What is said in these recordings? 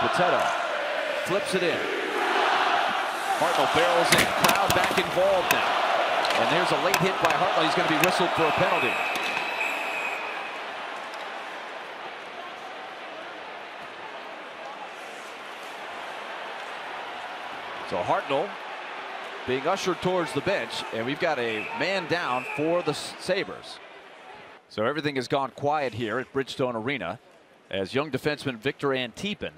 Potato flips it in. Hartnell barrels in. Crowd back involved now. And there's a late hit by Hartnell. He's going to be whistled for a penalty. So Hartnell being ushered towards the bench, and we've got a man down for the Sabres. So everything has gone quiet here at Bridgestone Arena as young defenseman Victor Antipin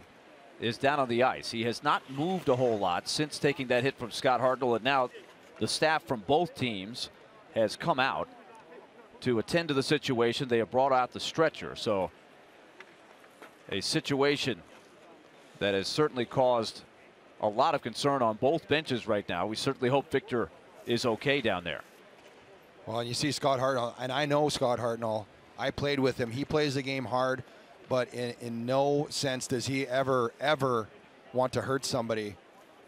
is down on the ice. He has not moved a whole lot since taking that hit from Scott Hartnell, and now the staff from both teams has come out to attend to the situation. They have brought out the stretcher. So a situation that has certainly caused a lot of concern on both benches right now. We certainly hope Victor is okay down there. Well, and you see Scott Hartnell, and I know Scott Hartnell. I played with him. He plays the game hard, but in, in no sense does he ever, ever want to hurt somebody.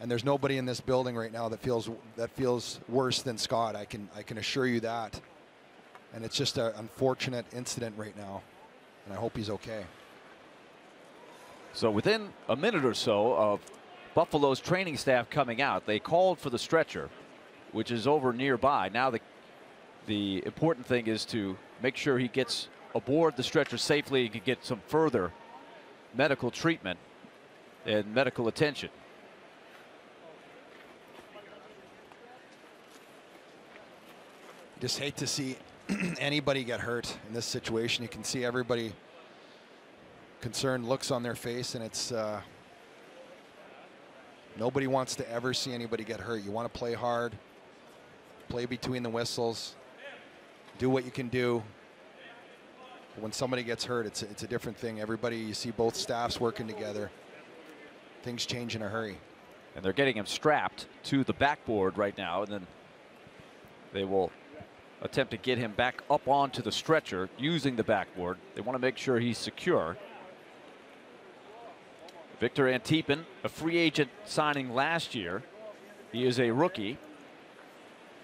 And there's nobody in this building right now that feels that feels worse than Scott. I can I can assure you that. And it's just an unfortunate incident right now, and I hope he's okay. So within a minute or so of Buffalo's training staff coming out. They called for the stretcher, which is over nearby. Now the the important thing is to make sure he gets aboard the stretcher safely and can get some further medical treatment and medical attention. Just hate to see anybody get hurt in this situation. You can see everybody concerned looks on their face, and it's uh, Nobody wants to ever see anybody get hurt. You want to play hard, play between the whistles, do what you can do. When somebody gets hurt, it's it's a different thing. Everybody, you see both staffs working together. Things change in a hurry. And they're getting him strapped to the backboard right now, and then they will attempt to get him back up onto the stretcher using the backboard. They want to make sure he's secure. Victor Antipin, a free agent signing last year. He is a rookie.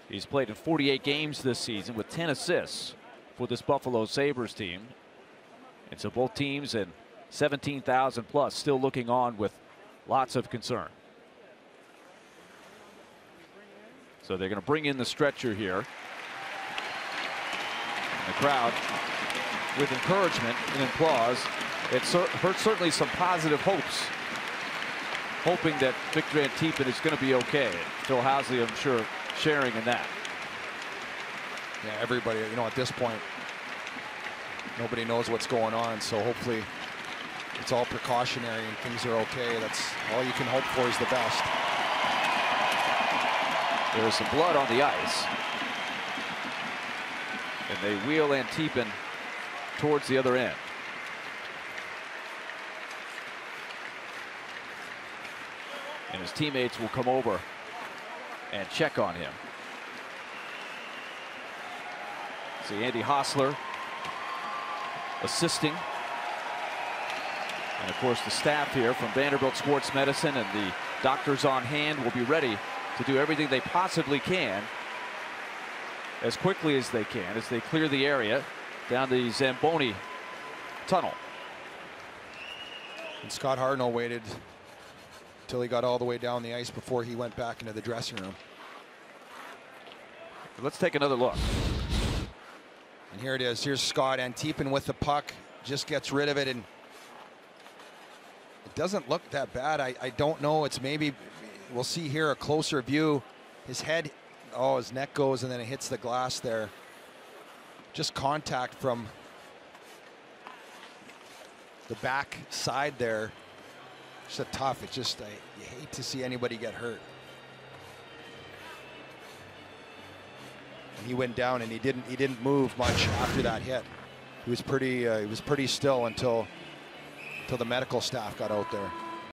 He's played in 48 games this season with 10 assists for this Buffalo Sabres team. And so both teams and 17,000 plus still looking on with lots of concern. So they're going to bring in the stretcher here. And the crowd with encouragement and applause it hurts certainly some positive hopes, hoping that Victor Antipin is going to be okay. Phil Housley, I'm sure, sharing in that. Yeah, everybody, you know, at this point, nobody knows what's going on, so hopefully it's all precautionary and things are okay. That's all you can hope for is the best. There's some blood on the ice. And they wheel Antipin towards the other end. and his teammates will come over and check on him. See Andy Hostler assisting. And of course the staff here from Vanderbilt Sports Medicine and the doctors on hand will be ready to do everything they possibly can as quickly as they can as they clear the area down the Zamboni tunnel. And Scott Hartnell waited until he got all the way down the ice before he went back into the dressing room. Let's take another look. And here it is. Here's Scott Antipin with the puck. Just gets rid of it and it doesn't look that bad. I, I don't know. It's maybe we'll see here a closer view. His head, oh, his neck goes and then it hits the glass there. Just contact from the back side there it's a tough. It's just I, you hate to see anybody get hurt. And he went down and he didn't he didn't move much after that hit. He was pretty uh, he was pretty still until until the medical staff got out there.